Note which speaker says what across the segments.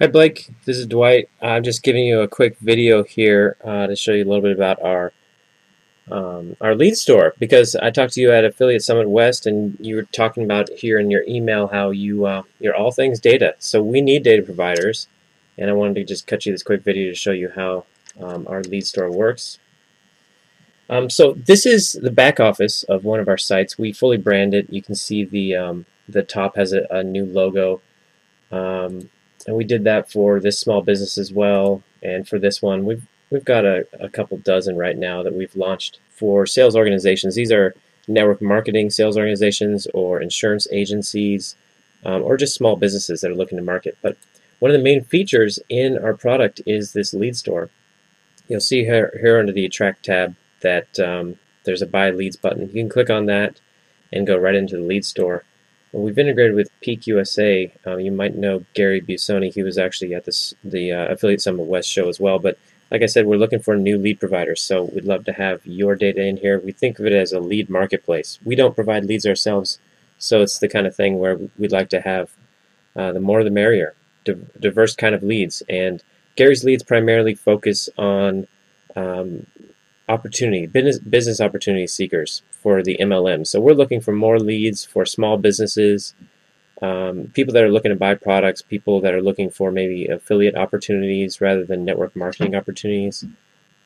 Speaker 1: Hi Blake, this is Dwight. I'm just giving you a quick video here uh, to show you a little bit about our um, our lead store because I talked to you at Affiliate Summit West and you were talking about here in your email how you uh, you're all things data. So we need data providers, and I wanted to just cut you this quick video to show you how um, our lead store works. Um, so this is the back office of one of our sites. We fully brand it. You can see the um, the top has a, a new logo. Um, and we did that for this small business as well. And for this one we've we've got a, a couple dozen right now that we've launched for sales organizations. These are network marketing sales organizations or insurance agencies um, or just small businesses that are looking to market. But one of the main features in our product is this lead store. You'll see here, here under the attract tab that um, there's a buy leads button. You can click on that and go right into the lead store well, we've integrated with Peak USA. Um, you might know Gary Busoni. He was actually at this the uh, Affiliate Summit West show as well. But like I said, we're looking for new lead providers, so we'd love to have your data in here. We think of it as a lead marketplace. We don't provide leads ourselves, so it's the kind of thing where we'd like to have uh, the more the merrier, diverse kind of leads. And Gary's leads primarily focus on um, opportunity, business, business opportunity seekers for the MLM. So we're looking for more leads for small businesses, um, people that are looking to buy products, people that are looking for maybe affiliate opportunities rather than network marketing opportunities,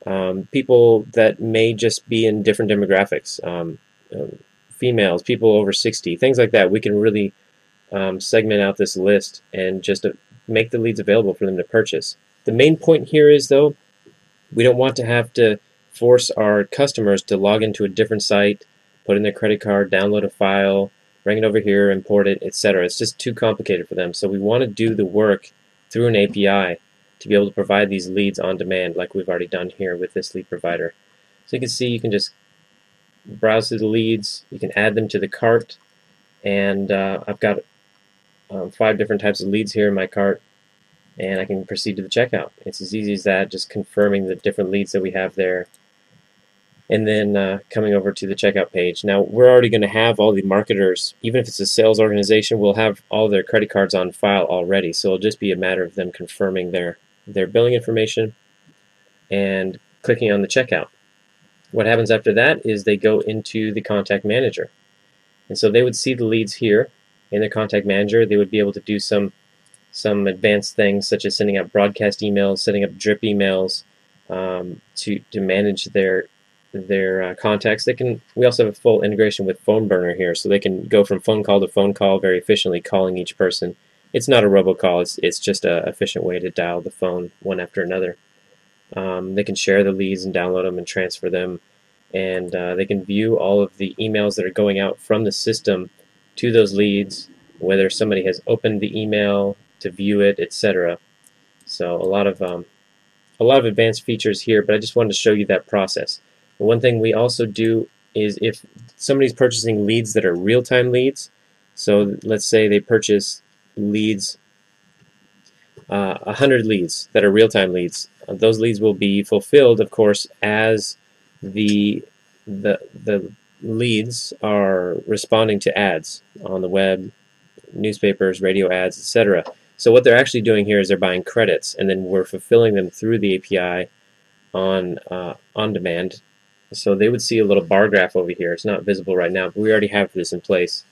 Speaker 1: um, people that may just be in different demographics, um, uh, females, people over 60, things like that. We can really um, segment out this list and just uh, make the leads available for them to purchase. The main point here is though, we don't want to have to force our customers to log into a different site, put in their credit card, download a file, bring it over here, import it, etc. It's just too complicated for them. So we want to do the work through an API to be able to provide these leads on demand like we've already done here with this lead provider. So you can see you can just browse through the leads, you can add them to the cart, and uh, I've got um, five different types of leads here in my cart and I can proceed to the checkout. It's as easy as that, just confirming the different leads that we have there and then uh, coming over to the checkout page. Now we're already going to have all the marketers, even if it's a sales organization, we'll have all their credit cards on file already. So it'll just be a matter of them confirming their their billing information and clicking on the checkout. What happens after that is they go into the contact manager. And so they would see the leads here in their contact manager. They would be able to do some some advanced things such as sending out broadcast emails, setting up drip emails um, to to manage their their uh, contacts. They can. We also have a full integration with Phone Burner here, so they can go from phone call to phone call very efficiently, calling each person. It's not a robocall. It's it's just an efficient way to dial the phone one after another. Um, they can share the leads and download them and transfer them, and uh, they can view all of the emails that are going out from the system to those leads, whether somebody has opened the email to view it, etc. So a lot of um, a lot of advanced features here, but I just wanted to show you that process. One thing we also do is if somebody's purchasing leads that are real-time leads, so let's say they purchase leads, uh, 100 leads that are real-time leads, uh, those leads will be fulfilled, of course, as the, the, the leads are responding to ads on the web, newspapers, radio ads, etc. So what they're actually doing here is they're buying credits, and then we're fulfilling them through the API on uh, on demand so they would see a little bar graph over here. It's not visible right now, but we already have this in place.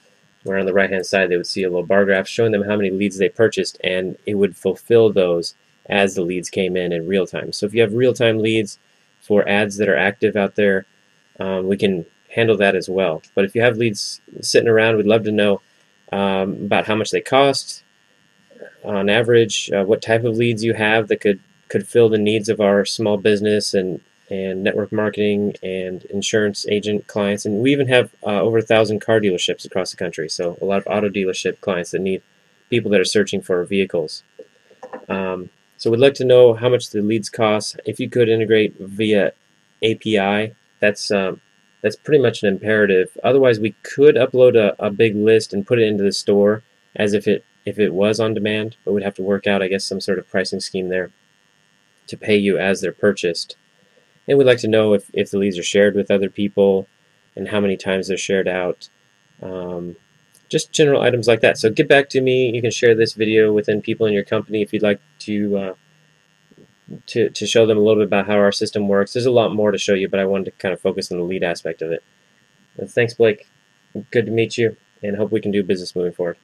Speaker 1: Where on the right hand side they would see a little bar graph showing them how many leads they purchased and it would fulfill those as the leads came in in real time. So if you have real time leads for ads that are active out there, um, we can handle that as well. But if you have leads sitting around, we'd love to know um, about how much they cost on average, uh, what type of leads you have that could could fill the needs of our small business and and network marketing and insurance agent clients. And we even have uh, over a thousand car dealerships across the country. So a lot of auto dealership clients that need people that are searching for vehicles. Um, so we'd like to know how much the leads cost. If you could integrate via API, that's um, that's pretty much an imperative. Otherwise, we could upload a, a big list and put it into the store as if it if it was on demand, but we'd have to work out, I guess, some sort of pricing scheme there to pay you as they're purchased. And we'd like to know if, if the leads are shared with other people and how many times they're shared out. Um, just general items like that. So get back to me. You can share this video within people in your company if you'd like to uh, to to show them a little bit about how our system works. There's a lot more to show you, but I wanted to kind of focus on the lead aspect of it. thanks, Blake. Good to meet you, and hope we can do business moving forward.